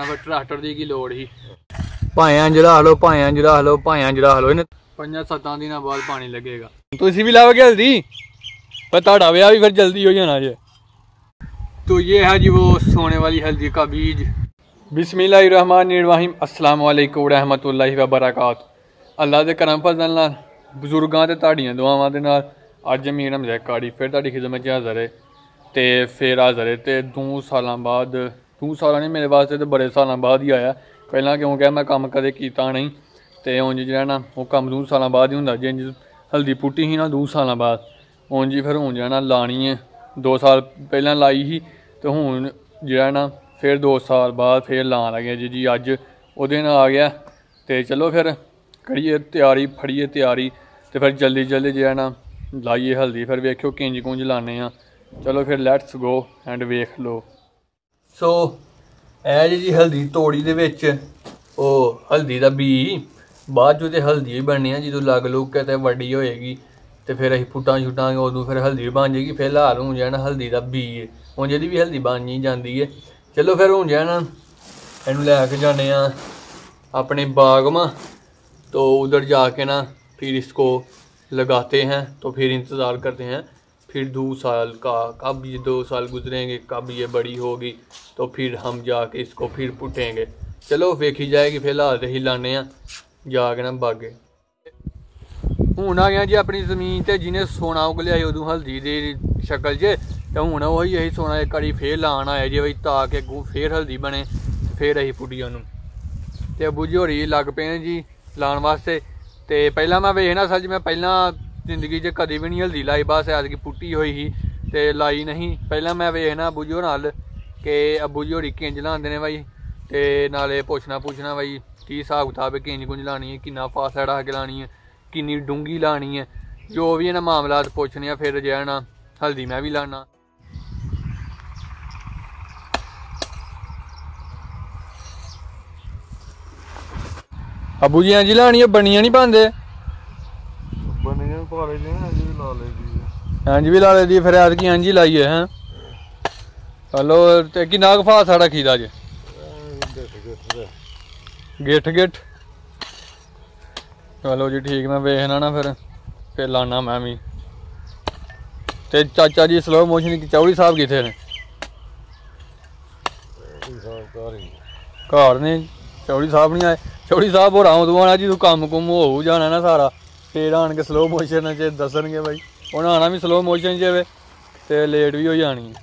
ਫਿਰ ਟਰੈਕਟਰ ਦੀ ਕੀ ਲੋੜ ਸੀ ਭਾਵੇਂ ਜਿਹੜਾ ਹਲੋ ਭਾਵੇਂ ਜਿਹੜਾ ਹਲੋ ਭਾਵੇਂ ਜਿਹੜਾ ਹਲੋ ਇਹਨੇ ਪੰਜਾਂ ਸੱਤਾਂ ਦਿਨਾਂ ਬਾਅਦ ਪਾਣੀ ਲੱਗੇਗਾ ਤੁਸੀਂ ਵੀ ਲਾਓਗੇ ਹਲਦੀ ਪਰ ਤੁਹਾਡਾ ਵਿਆਹ ਵੀ ਫਿਰ ਜਲਦੀ ਹੋ ਜਾਣਾ ਜੇ तो ये है जी वो सोने वाली हल्दी का बीज ਬਿਸਮਿਲ੍ਲਾਹਿਰਰਹਿਮਾਨਿਰਰਹੀਮ ਅਸਲਾਮ ਵਾਲੇਕੁਮ ਰਹਿਮਤੁਲਾਹਿ ਵ ਬਰਕਾਤ ਅੱਲਾ ਦੇ ਕਰਮ ਫਜ਼ਲ ਨਾਲ ਬਜ਼ੁਰਗਾਂ ਤੇ ਤੁਹਾਡੀਆਂ ਦੁਆਵਾਂ ਦੇ ਨਾਲ ਅੱਜ ਮੀਰ ਹਮਜ਼ਾ ਕਾੜੀ ਫਿਰ ਤੁਹਾਡੀ ਖਿਦਮਤ 'ਚ ਹਾਜ਼ਰ ਹੈ ਤੇ ਫਿਰ ਹਾਜ਼ਰ ਹੈ ਤੇ ਦੋ ਸਾਲਾਂ ਬਾਅਦ ਦੋ ਸਾਲਾਂ ਨਹੀਂ, ਮੇਰੇ ਵਾਸਤੇ ਤੇ ਬੜੇ ਸਾਲਾਂ ਬਾਅਦ ਹੀ ਆਇਆ। ਪਹਿਲਾਂ ਕਿਉਂ ਕਿਹਾ, ਮੈਂ ਕੰਮ ਕਦੇ ਕੀਤਾ ਨਹੀਂ। ਤੇ ਉਂਝ ਜਿਹੜਾ ਨਾ, ਉਹ ਕੰਮ ਦੋ ਸਾਲਾਂ ਬਾਅਦ ਹੀ ਹੁੰਦਾ। ਜੇ ਹਲਦੀ ਪੁੱਟੀ ਸੀ ਨਾ, ਦੋ ਸਾਲਾਂ ਬਾਅਦ। ਉਂਝ ਹੀ ਫਿਰ ਹੁਣ ਜਿਹੜਾ ਨਾ ਲਾਣੀ ਹੈ 2 ਸਾਲ ਪਹਿਲਾਂ ਲਾਈ ਸੀ, ਤੇ ਹੁਣ ਜਿਹੜਾ ਨਾ ਫਿਰ 2 ਸਾਲ ਬਾਅਦ ਫਿਰ ਲਾਣ ਲੱਗਿਆ। ਜੀ ਜੀ ਅੱਜ ਉਹਦੇ ਨਾਲ ਆ ਗਿਆ। ਤੇ ਚਲੋ ਫਿਰ ਕਰੀਏ ਤਿਆਰੀ, ਫੜੀਏ ਤਿਆਰੀ। ਤੇ ਫਿਰ ਜਲਦੀ ਜਲਦੀ ਜਿਹੜਾ ਨਾ ਲਾਈਏ ਹਲਦੀ। ਫਿਰ ਵੇਖਿਓ ਕਿੰਜ ਕੁੰਜ ਲਾਣੇ ਆ ਚਲੋ ਫਿਰ ਲੈਟਸ ਗੋ ਐਂਡ ਵੇਖ ਲਓ। ਸੋ ਇਹ ਜੀ ਜੀ ਹਲਦੀ ਤੋੜੀ ਦੇ ਵਿੱਚ ਉਹ ਹਲਦੀ ਦਾ ਬੀ ਬਾਅਦ ਜੋ ਤੇ ਹਲਦੀ ਵੀ ਬਣਨੀ ਆ ਜਦੋਂ ਲੱਗ ਲੁੱਗ ਕੇ ਤੇ ਵੱਡੀ ਹੋਏਗੀ ਤੇ ਫਿਰ ਅਸੀਂ ਫੁੱਟਾਂ ਛੁੱਟਾਂਗੇ ਉਦੋਂ ਫਿਰ ਹਲਦੀ ਬਣ ਜਾਏਗੀ ਫਿਰ ਲਾਲ ਹੋ ਜਾਣਾ ਹਲਦੀ ਦਾ ਬੀ ਹੈ ਹੁਣ ਜਿਹਦੀ ਵੀ ਹਲਦੀ ਬਣ ਨਹੀਂ ਜਾਂਦੀ ਹੈ ਚਲੋ ਫਿਰ ਹੁਣ ਜਾਣਾ ਇਹਨੂੰ ਲੈ ਕੇ ਜਾਣੇ ਆ अपने बाग में तो उधर जाके ना फिर इसको लगाते हैं तो फिर इंतज़ार करते हैं फिर दो साल का कब ये दो साल गुजरेंगे कब ये बड़ी होगी तो फिर हम जाके इसको फिर पुटेंगे चलो वेखी जाएगी फिलहाल तो हिलाने हैं जाके ना बागे ਹੁਣ ਆ ਗਿਆ ਜੀ ਆਪਣੀ ਜ਼ਮੀਨ ਤੇ ਜਿਹਨੇ ਸੋਨਾ ਉਗ ਲਿਆ ਸੀ ਉਦੋਂ ਹਲਦੀ ਦੀ ਸ਼ਕਲ 'ਚ ਤੇ ਹੁਣ ਉਹੀ ਅਸੀਂ ਸੋਨਾ ਇੱਕ ਵਾਰੀ ਫੇਰ ਲਾਣ ਆਇਆ ਜੀ ਬਈ ਤਾਂ ਕਿ ਅੱਗੋਂ ਫੇਰ ਹਲਦੀ ਬਣੇ ਤੇ ਫੇਰ ਅਸੀਂ ਪੁੱਟੀ ਉਹਨੂੰ ਤੇ ਅੱਬੂ ਜੀ ਹੋਰੀ ਲੱਗ ਪਏ ਨੇ ਜੀ ਲਾਉਣ ਵਾਸਤੇ ਤੇ ਪਹਿਲਾਂ ਮੈਂ ਵੇਖਣਾ ਸੱਚ ਮੈਂ ਪਹਿਲਾਂ ਜ਼ਿੰਦਗੀ 'ਚ ਕਦੇ ਵੀ ਨਹੀਂ ਹਲਦੀ, ਲਾਈ ਬਸ ਐਤਕੀ ਪੁੱਟੀ ਹੋਈ ਸੀ ਤੇ ਲਾਈ ਨਹੀਂ। ਪਹਿਲਾਂ ਮੈਂ ਵੇਖਣਾ ਅੱਬੂ ਜੀ ਹੋਰਾਂ ਨਾਲ ਕਿ ਅੱਬੂ ਜੀ ਹੋਰੀ ਕਿੰਜ ਲਾਉਂਦੇ ਨੇ ਬਾਈ ਤੇ ਨਾਲੇ ਪੁੱਛਣਾ ਪੁੱਛਣਾ ਬਾਈ, ਕੀ ਹਿਸਾਬ ਕਿਤਾਬ ਹੈ, ਕਿੰਜ ਕੁੰਜ ਲਾਣੀ ਹੈ, ਕਿੰਨਾ ਫਾਸੜਾ ਢਾ ਕੇ ਲਾਣੀ ਹੈ, ਕਿੰਨੀ ਡੂੰਗੀ ਲਾਣੀ ਹੈ। ਜੋ ਵੀ ਇਹਨਾਂ ਮਾਮਲਾਤ ਪੁੱਛਣੇ ਆ, ਫਿਰ ਜਿਹੜਾ ਨਾ ਹਲਦੀ ਮੈਂ ਵੀ ਲਾਣਾ। ਅੱਬੂ ਜੀ, ਇੰਜ ਲਾਣੀ ਹੈ, ਬਣੀਆਂ ਨਹੀਂ ਪਾਉਂਦੇ ਲੈ ਜੀ ਵੀ ਲਾ ਲੈ ਜੀ ਇੰਜ ਵੀ ਲਾ ਲਈ ਦੀ ਫਿਰ ਐਤਕੀ ਹੀ ਲਾਈਏ ਹੈ। ਹਲੋ ਤੇ ਕੁ ਫਾਸ ਸਾਡਾ ਖੀਦਾ ਜੇ ਗਿੱਠ ਗਿੱਠ। ਚਲੋ ਜੀ ਠੀਕ ਮੈਂ ਵੇਖਣਾ ਨਾ ਫਿਰ ਫਿਰ ਲਾਣਾ ਮੈਂ ਵੀ। ਤੇ ਚਾਚਾ ਜੀ ਸਲੋ ਮੋਸ਼ਨ ਦੀ ਚੌੜੀ ਸਾਹਿਬ ਕਿੱਥੇ ਨੇ? ਘਰ ਨੇ ਚੌੜੀ ਸਾਹਿਬ ਨਹੀਂ ਆਏ। ਚੌੜੀ ਸਾਹਿਬ ਹੋਰਾਂ ਉਦੋਂ ਆਣਾ ਜੀ ਤੂੰ ਕੰਮ ਕੁਮ ਹੋਊ ਜਾਣਾ ਨਾ ਸਾਰਾ। ਫੇਰ ਆਣ ਕੇ ਸਲੋ ਮੋਸ਼ਨ 'ਚ ਦੱਸਣਗੇ ਬਾਈ। ਉਹਨਾਂ ਆਣਾ ਵੀ ਸਲੋ ਮੋਸ਼ਨ 'ਚ ਵੇ ਤੇ ਲੇਟ ਵੀ ਹੋ ਜਾਣੀ ਹੈ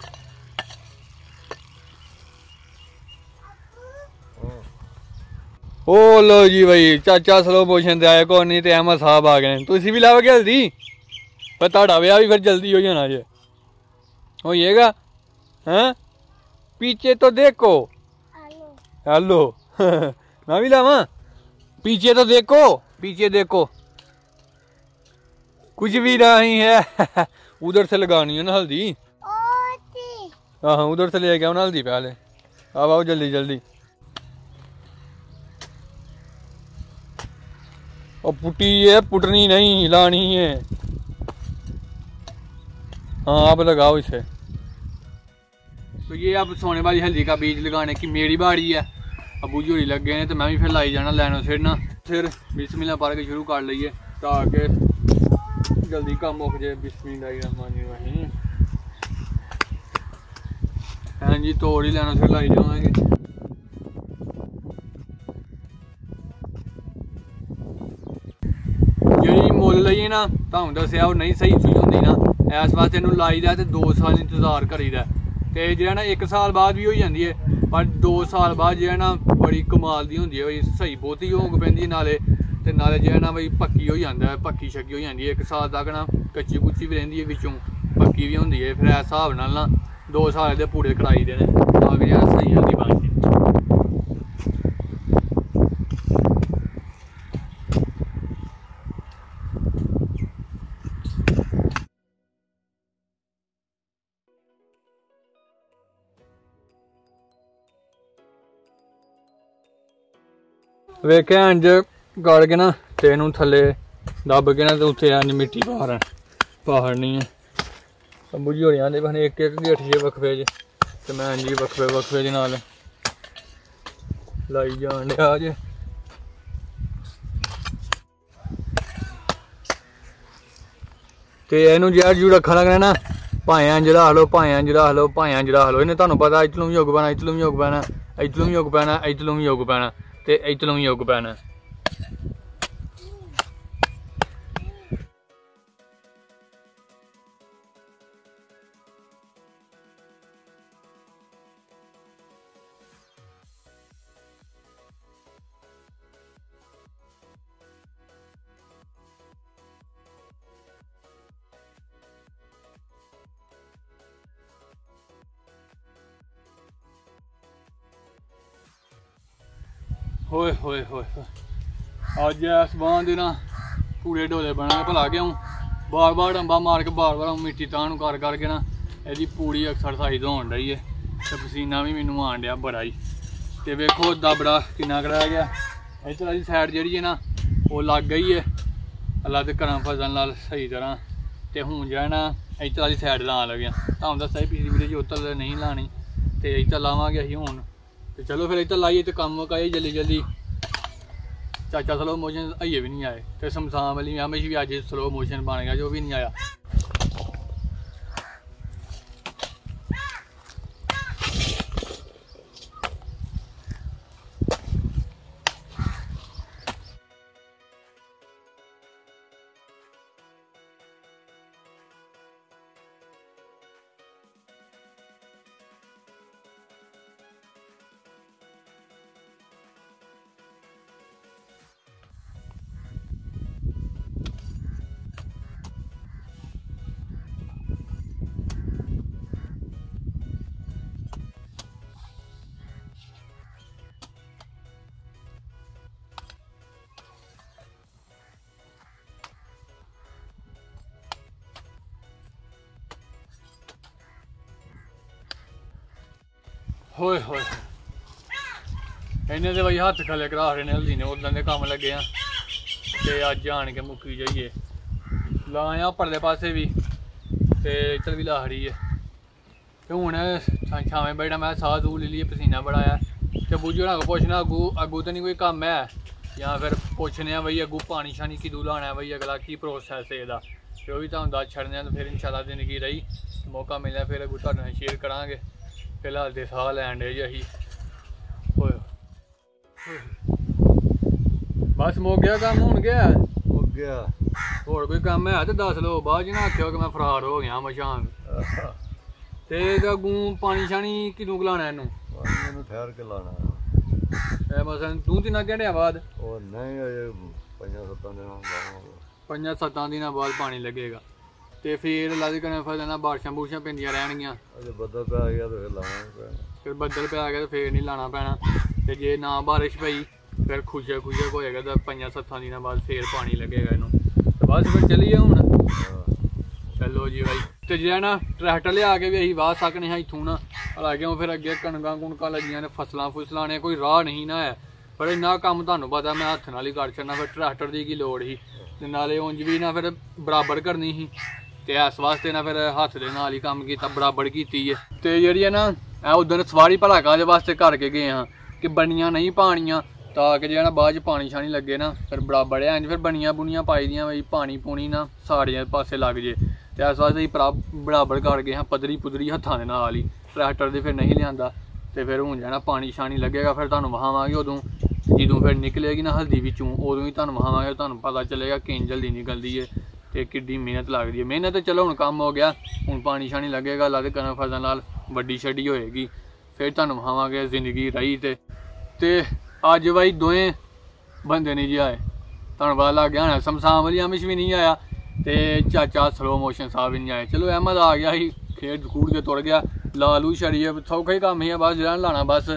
ਓ ਲੋ ਜੀ ਬਾਈ ਚਾਚਾ ਸਲੋ ਮੋਸ਼ਨ ਤੇ ਆਏ ਕੋਈ ਨਹੀਂ ਤੇ ਅਹਿਮਦ ਸਾਹਿਬ ਆ ਗਏ ਤੁਸੀਂ ਵੀ ਲਾਓ ਜਲਦੀ। ਪਰ ਤੁਹਾਡਾ ਵਿਆਹ ਵੀ ਫਿਰ ਜਲਦੀ ਹੋ ਜਾਣਾ ਜੇ। ਹੋਏਗਾ ਹਾਂ? ਪੀਛੇ ਤੋਂ ਦੇਖੋ। ਹੈਲੋ ਹੈਲੋ ਮੈਂ ਵੀ ਲਾਵਾਂ। ਪੀਛੇ ਤੋਂ ਦੇਖੋ। ਪੀਛੇ ਦੇਖੋ। कुछ भी नहीं है। उधर से लगानी है ना हल्दी? हाँ हाँ उधर से ले गया ना हल्दी पहले अब आओ जल्दी जल्दी। और पुटी है पुटनी नहीं लानी है। हाँ आप लगाओ इसे। तो ये अब सोने वाली हल्दी का बीज लगाने की मेरी बाड़ी है। अबू जी लग गए हैं तो मैं भी फिर लाई जाना लैनो फिरना फिर बिस्मिल्लाह पढ़ के शुरू कर लईए ताकि ਜਲਦੀ ਕੰਮ ਮੁੱਕ ਜੇ ਬਿਸਮਿਲ੍ਲਾਹਿਰਰahmanirrahim ਹਾਂਜੀ ਤੋੜ ਹੀ ਲੈਣਾ, ਫਿਰ ਲਾਈ ਜਾਵਾਂਗੇ। ਜਿਹੜੀ ਮੁੱਲ ਲਈ ਨਾ ਤੁਹਾਨੂੰ ਦੱਸਿਆ ਉਹ ਨਹੀਂ ਸਹੀ ਚੀਜ਼ ਹੁੰਦੀ ਨਾ। ਇਸ ਵਾਸਤੇ ਇਹਨੂੰ ਲਾਈਦਾ ਤੇ 2 ਸਾਲ ਇੰਤਜ਼ਾਰ ਕਰੀਦਾ ਤੇ ਜਿਹੜਾ ਨਾ 1 ਸਾਲ ਬਾਅਦ ਵੀ ਹੋਈ ਜਾਂਦੀ ਹੈ ਪਰ 2 ਸਾਲ ਬਾਅਦ ਜਿਹੜਾ ਨਾ, ਬੜੀ ਕਮਾਲ ਦੀ ਹੁੰਦੀ ਹੈ ਸਹੀ ਬਹੁਤੀ ਹੋਗ ਪੈਂਦੀ ਨਾਲੇ ਤੇ ਨਾਲੇ ਜਿਹੜਾ ਨਾ ਬਈ ਪੱਕੀ ਹੋ ਜਾਂਦਾ ਪੱਕੀ ਛੱਕੀ ਹੋ ਜਾਂਦੀ ਹੈ 1 ਸਾਲ ਤੱਕ ਨਾ ਕੱਚੀ ਕੁੱਚੀ ਵੀ ਰਹਿੰਦੀ ਹੈ ਵਿੱਚੋਂ, ਪੱਕੀ ਵੀ ਹੁੰਦੀ ਹੈ। ਫਿਰ ਇਸ ਹਿਸਾਬ ਨਾਲ ਨਾ 2 ਸਾਲ ਦੇ ਪੂਰੇ ਕਰਾਈ ਦੇ ਨੇ। ਤਾਂ ਕਿ ਜਿਹੜਾ ਸਹੀ ਹਲਦੀ ਬਣ ਜੇ ਵੇਖਿਆ ਇੰਜ ਗੜ ਕੇ ਨਾ ਤੇ ਇਹਨੂੰ ਥੱਲੇ ਦੱਬ ਕੇ ਨਾ ਤੇ ਉੱਥੇ ਇੰਜ ਮਿੱਟੀ ਪਾਹਰ ਪਾਹੜਨੀ ਹੈ। ਅੰਬੂ ਜੀ ਹੋਰੀਆਂ ਦੇ ਬਣੇ ਇੱਕ ਇੱਕ ਗੇਠ ਜੇ ਵਕਫੇ ਜੇ, ਤੇ ਮੈਂ ਇੰਜ ਹੀ ਵਕਫੇ ਵਕਫੇ ਦੇ ਨਾਲ ਲਾਈ ਜਾਣ ਡਿਆ ਜੇ। ਤੇ ਇਹਨੂੰ ਜਿਹੜਾ ਜੂ ਰੱਖਣ ਲੱਗਣਾ ਨਾ ਭਾਵੇਂ ਇੰਜ ਰੱਖ ਲਓ ਭਾਵੇਂ ਇੰਜ ਰੱਖ ਲਓ ਭਾਵੇਂ ਲਓ ਇਹਨੇ ਤੁਹਾਨੂੰ ਪਤਾ ਇੱਧਰੋਂ ਵੀ ਯੋਗ ਪੈਣਾ ਇੱਧਰੋਂ ਵੀ ਯੋਗ ਪੈਣਾ ਇੱਧਰੋਂ ਵੀ ਯੋਗ ਪੈਣਾ ਇੱਧਰੋਂ ਵੀ ਯੋਗ ਪੈਣਾ, ਤੇ ਇੱਧਰੋਂ ਵੀ ਯੋਗ ਪੈਣਾ। ਹੋਏ ਹੋਏ ਹੋਏ ਅੱਜ ਇਸ ਬਾਂਹ ਦੇ ਨਾ ਪੂਰੇ ਢੋਲੇ ਬਣਾਂਗੇ ਭਲਾ ਕਿਉਂ? ਬਾਰ ਬਾਰ ਡੰਬਾ ਮਾਰ ਕੇ ਬਾਰ ਬਾਰ ਮਿੱਟੀ ਤਾਂ ਨੂੰ ਕਰ ਕਰ ਕਰਕੇ ਨਾ ਇਹਦੀ ਪੂਰੀ ਐਕਸਰਸਾਈਜ਼ ਹੋਣ ਰਹੀ ਹੈ ਤੇ ਪਸੀਨਾ ਵੀ ਮੈਨੂੰ ਆਣ ਡਿਆ ਬੜਾ ਹੀ। ਤੇ ਵੇਖੋ ਦਬੜਾ ਕਿੰਨਾ ਕਰਾਇਆ ਗਿਆ। ਇੱਧਰ ਵਾਲੀ ਸਾਈਡ ਜਿਹੜੀ ਹੈ ਨਾ, ਉਹ ਲੱਗ ਗਈ ਹੈ ਅੱਲਾ ਦੇ ਘਰਾਂ ਫਸਣ ਨਾਲ ਸਹੀ ਤਰ੍ਹਾਂ। ਤੇ ਹੁਣ ਜਿਹੜਾ ਨਾ ਇੱਧਰ ਵਾਲੀ ਸਾਈਡ ਲਾਣ ਲੱਗਿਆ। ਤੁਹਾਨੂੰ ਦੱਸਿਆ ਪਿਛਲੀ ਵੀਡੀਓ 'ਚ ਉੱਤਰ ਨਹੀਂ ਲਾਣੀ ਤੇ ਇੱਧਰ ਲਾਵਾਂਗੇ ਅਸੀਂ ਹੁਣ। ਤੇ ਚਲੋ ਫਿਰ ਇੱਧਰ ਲਾਈਏ ਤੇ ਕੰਮ ਮੁਕਾਈਏ ਜਲਦੀ ਜਲਦੀ। ਚਾਚਾ ਸਲੋ ਮੋਸ਼ਨ ਆਈਏ ਵੀ ਨਹੀਂ ਆਏ। ਤੇ ਸਮਸਾਮ ਵਾਲੀ ਹਮੇਸ਼ ਵੀ ਅੱਜ ਸਲੋ ਮੋਸ਼ਨ ਬਣ ਗਿਆ, ਜੋ ਵੀ ਨਹੀਂ ਆਇਆ। ਹੋਏ ਹੋਏ। ਇਹਨੇ ਤੇ ਬਈ ਹੱਥ ਖਲੇ ਕਰਾ ਰਹੇ ਨੇ ਹਲਦੀ ਨੇ ਉਦਾਂ ਦੇ ਕੰਮ ਲੱਗੇ ਆ। ਤੇ ਅੱਜ ਆਣ ਕੇ ਮੁੱਕੀ ਜਾਈਏ। ਲਾਇਆ ਪਰਲੇ ਪਾਸੇ ਵੀ, ਤੇ ਇੱਧਰ ਵੀ ਲਾਹੜੀ ਹੈ ਤੇ ਹੁਣ ਛਾਂ- ਛਾਵੇਂ ਬੈਠਾ ਮੈਂ, ਸਾਹ ਸੂਹ ਲੈ ਲਈਏ, ਪਸੀਨਾ ਬੜਾ ਆ ਤੇ ਬੁੱਝੋ ਨਾ ਪੁੱਛਣਾ, ਅੱਗੂ ਅੱਗੂ ਤਾਂ ਨਹੀਂ ਕੋਈ ਕੰਮ ਹੈ? ਜਾਂ ਫਿਰ ਪੁੱਛਨੇ ਆ ਬਈ, ਅੱਗੂ ਪਾਣੀ ਸ਼ਾਨੀ ਕਿਦੂ ਲਾਣਾ ਬਈ, ਅਗਲਾ ਕੀ ਪ੍ਰੋਸੈਸ ਹੈ ਇਹਦਾ? ਤੇ ਉਹ ਵੀ ਤੁਹਾਨੂੰ ਦੱਸ ਛੱਡਦੇ ਆ, ਤੇ ਫਿਰ ਇਨਸ਼ਾਅੱਲਾ ਜ਼ਿੰਦਗੀ ਰਹੀ। ਮੌਕਾ ਮਿਲਿਆ, ਫਿਰ ਅੱਗੂ ਤੁਹਾਡੇ ਨਾਲ ਸ਼ੇਅਰ ਕਰਾਂਗੇ। ਫਿਲਹਾਲ ਦੇ ਸਾਹ ਲੈਣ ਦੇ ਜੀ ਅਸੀਂ। ਬਸ ਮੁੱਕ ਗਿਆ ਕੰਮ ਹੁਣ ਗਿਆ? ਹੋ ਗਿਆ। ਹੋਰ ਕੋਈ ਕੰਮ ਹੈ ਤੇ ਦੱਸ ਲਓ ਬਾਅਦ ਚ ਨਾ ਆਖਿਓ ਕਿ ਮੈਂ ਫਰਾਰ ਹੋ ਗਿਆ ਮਸ਼ਾਂ ਤੇ ਇਹਦਾ ਗੂੰ ਪਾਣੀ ਛਾਣੀ ਕਿਦੋਂ ਖਲਾਣਾ ਇਹਨੂੰ? ਪਾਣੀ ਨੂੰ ਠਹਿਰ ਕੇ ਲਾਣਾ ਇਹ ਮਸਲ ਤੂੰ ਤਿੰਨਾਂ ਘੰਟਿਆਂ ਬਾਅਦ? ਉਹ ਨਹੀਂ ਅਜੇ ਪੰਜਾਂ ਸੱਤਾਂ ਦਿਨਾਂ ਬਾਅਦ। ਪੰਜਾਂ ਸੱਤਾਂ ਦਿਨਾਂ ਬਾਅਦ ਪਾਣੀ ਲੱਗੇਗਾ। ਤੇ ਫਿਰ ਲੱਗ ਕਨੇ ਫਿਰ ਨਾ ਬਾਰਿਸ਼ਾਂ ਬੂਰਸ਼ਾਂ ਪੈਂਦੀਆਂ ਰਹਿਣਗੀਆਂ। ਅਜੇ ਬੱਦਲ ਪੈ ਗਿਆ ਤੇ ਫਿਰ ਲਾਵਾਂਗੇ ਪੈਣਾ। ਫਿਰ ਬੱਦਲ ਪਿਆ ਗਿਆ ਤੇ ਫੇਰ ਨਹੀਂ ਲਾਣਾ ਪੈਣਾ। ਤੇ ਜੇ ਨਾ ਬਾਰਿਸ਼ ਪਈ ਫਿਰ ਖੁਸ਼ਕ ਖੁਸ਼ਕ ਹੋਏਗਾ ਤਾਂ ਪੰਜਾਂ ਸੱਤਾਂ ਦਿਨਾਂ ਬਾਅਦ ਫੇਰ ਪਾਣੀ ਲੱਗੇਗਾ ਇਹਨੂੰ। ਤੇ ਬਸ ਫਿਰ ਚੱਲੀਏ ਹੁਣ। ਹਾਂ। ਚਲੋ ਜੀ ਬਾਈ। ਤੇ ਜੇ ਨਾ ਟਰੈਕਟਰ ਲਿਆ ਕੇ ਵੀ ਅਸੀਂ ਵਾਹ ਸਕਨੇ ਹਾਂ ਇਥੋਂ ਨਾ ਹਾਲਾਂਕਿ ਉਹ ਫਿਰ ਅੱਗੇ ਕਣਕਾਂ ਕੁਣਕਾਂ ਲੱਗੀਆਂ ਨੇ ਫਸਲਾਂ ਫੁਸਲਾਂ ਨੇ ਕੋਈ ਰਾਹ ਨਹੀਂ ਨਾ ਹੈ। ਪਰ ਇੰਨਾ ਕੰਮ ਤੁਹਾਨੂੰ ਪਤਾ ਮੈਂ ਹੱਥ ਨਾਲ ਹੀ ਕਰ ਛੱਡਣਾ ਫਿਰ ਟਰੈਕਟਰ ਦੀ ਕੀ ਲੋੜ ਸੀ। ਤੇ ਨਾਲੇ ਉਂਝ ਵੀ ਨਾ ਫਿਰ ਬਰਾਬਰ ਕਰਨੀ ਸੀ। ਤੇ ਇਸ ਵਾਸਤੇ ਨਾ ਫਿਰ ਹੱਥ ਦੇ ਨਾਲ ਹੀ ਕੰਮ ਕੀਤਾ, ਬਰਾਬਰ ਕੀਤੀ ਹੈ ਤੇ ਜਿਹੜੀ ਹੈ ਨਾ, ਇਹ ਉਦੋਂ ਸਵਾਰੀ ਭਲਾਕਾਂ ਦੇ ਵਾਸਤੇ ਕਰਕੇ ਗਏ ਹਾਂ ਕਿ ਬਣੀਆਂ ਨਹੀਂ ਪਾਣੀਆਂ, ਤਾਂ ਕਿ ਜਿਹੜਾ ਬਾਅਦ ਚ ਪਾਣੀ ਛਾਣੀ ਲੱਗੇ ਨਾ, ਫਿਰ ਬਰਾਬਰ ਐਂ ਫਿਰ ਬਣੀਆਂ ਬੁਣੀਆਂ ਪਾਈ ਦੀਆਂ ਬਈ ਪਾਣੀ ਪੂਣੀ ਨਾ ਸਾੜੀਆਂ ਪਾਸੇ ਲੱਗ ਜੇ। ਤੇ ਇਸ ਵਾਸਤੇ ਅਸੀਂ ਬਰਾਬਰ ਕਰ ਗਏ ਹਾਂ ਪਦਰੀ ਪੁਦਰੀ ਹੱਥਾਂ ਦੇ ਨਾਲ ਹੀ। ਟਰੈਕਟਰ ਦੇ ਫਿਰ ਨਹੀਂ ਲਿਆਂਦਾ, ਤੇ ਫਿਰ ਹੁਣ ਜਾਣਾ ਪਾਣੀ ਛਾਣੀ ਲੱਗੇਗਾ, ਫਿਰ ਤੁਹਾਨੂੰ ਵਹਾਵਾਂਗੇ ਉਦੋਂ। ਜਦੋਂ ਫਿਰ ਨਿਕਲੇਗੀ ਨਾ ਹਲਦੀ ਵਿੱਚੋਂ, ਉਦੋਂ ਹੀ ਤੁਹਾਨੂੰ ਵਹਾਵਾਂਗੇ ਤੁਹਾਨੂੰ ਪਤਾ ਚੱਲੇਗਾ ਕਿੰਨੀ ਜਲਦੀ ਨਿਕਲਦੀ ਏ। ਤੇ ਕਿੱਡੀ ਮਿਹਨਤ ਲੱਗਦੀ ਹੈ। ਮਿਹਨਤ ਤੇ ਚਲੋ ਹੁਣ ਕੰਮ ਹੋ ਗਿਆ, ਹੁਣ ਪਾਣੀ ਛਾਣੀ ਲੱਗੇਗਾ ਲੱਗ ਕਰਨ ਫਸਲਾਂ ਨਾਲ, ਵੱਡੀ ਛੱਡੀ ਹੋਏਗੀ। ਫਿਰ ਤੁਹਾਨੂੰ ਵਹਾਵਾਂਗੇ ਜ਼ਿੰਦਗੀ ਰਹੀ ਤੇ। ਤੇ ਅੱਜ ਬਾਈ ਦੋਵੇਂ ਬੰਦੇ ਨਹੀਂ ਜੀ ਆਏ। ਤੁਹਾਨੂੰ ਪਤਾ ਲੱਗ ਗਿਆ ਹੋਣਾ, ਸਮਸਾਮ ਵਾਲੀ ਅਮਿਸ਼ ਵੀ ਨਹੀਂ ਆਇਆ ਤੇ ਚਾਚਾ ਸਲੋ ਮੋਸ਼ਨ ਸਾਹਿਬ ਵੀ ਨਹੀਂ ਆਏ। ਚਲੋ ਅਹਿਮਦ ਆ ਗਿਆ ਸੀ, ਖੇਡ ਖੂਡ ਕੇ ਤੁਰ ਗਿਆ। ਲਾਲੂ ਸ਼ਰੀਏ ਸੌਖਾ ਹੀ ਕੰਮ ਹੀ ਆ, ਬਸ ਜਿਹੜਾ ਲਾਣਾ ਬਸ।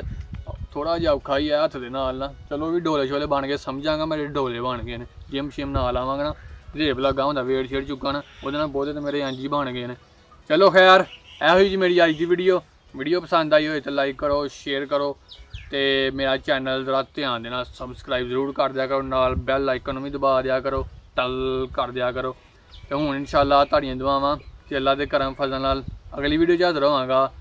ਥੋੜਾ ਜਿਹਾ ਔਖਾ ਹੀ ਆ, ਹੱਥ ਦੇ ਨਾਲ ਨਾ। ਚਲੋ ਵੀ ਡੋਲੇ ਛੋਲੇ ਬਣ ਗਏ, ਸਮਝਾਂਗਾ ਮੇਰੇ ਡੋਲੇ ਬਣ ਗਏ ਨੇ। ਜਿਮ ਸ਼ਿਮ ਨਾਲ ਆਵਾਂਗਾ ਨਾ। ਰੇਬ ਲੱਗਾ ਹੁੰਦਾ, ਵੇੜ ਛੇੜ ਚੁੱਕਣ, ਉਹਦੇ ਨਾਲ ਬਹੁਤੇ ਤਾਂ ਮੇਰੇ ਐਂਜੀ ਬਣ ਗਏ ਨੇ। ਚਲੋ ਖੈਰ, ਇਹੋ ਹੀ ਜੀ ਮੇਰੀ ਅੱਜ ਦੀ ਵੀਡੀਓ ਵੀਡੀਓ ਪਸੰਦ ਆਈ ਹੋਏ ਤਾਂ ਲਾਈਕ ਕਰੋ ਸ਼ੇਅਰ ਕਰੋ ਤੇ ਮੇਰਾ ਚੈਨਲ ਜ਼ਰਾ ਧਿਆਨ ਦੇਣਾ ਸਬਸਕ੍ਰਾਈਬ ਜ਼ਰੂਰ ਕਰ ਦਿਆ ਕਰੋ, ਨਾਲ ਬੈਲ ਆਈਕਨ ਨੂੰ ਵੀ ਦਬਾ ਦਿਆ ਕਰੋ ਟੱਲ ਕਰ ਦਿਆ ਕਰੋ। ਤੇ ਹੁਣ ਇਨਸ਼ਾਅੱਲਾ ਤੁਹਾਡੀਆਂ ਦੁਆਵਾਂ ਤੇ ਅੱਲਾ ਦੇ ਕਰਮ ਫਜ਼ਲ ਨਾਲ ਅਗਲੀ ਵੀਡੀਓ ਚ ਹਾਜ਼ਰ ਹੋਵਾਂਗਾ।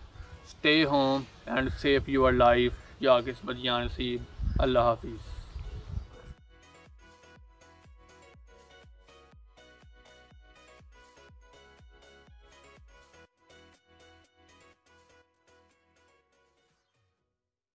Stay home and safe your life ਯਾ ਕਿਸਮਤ ਯਾ ਨਸੀਬ ਅੱਲਾ ਹਾਫਿਜ਼।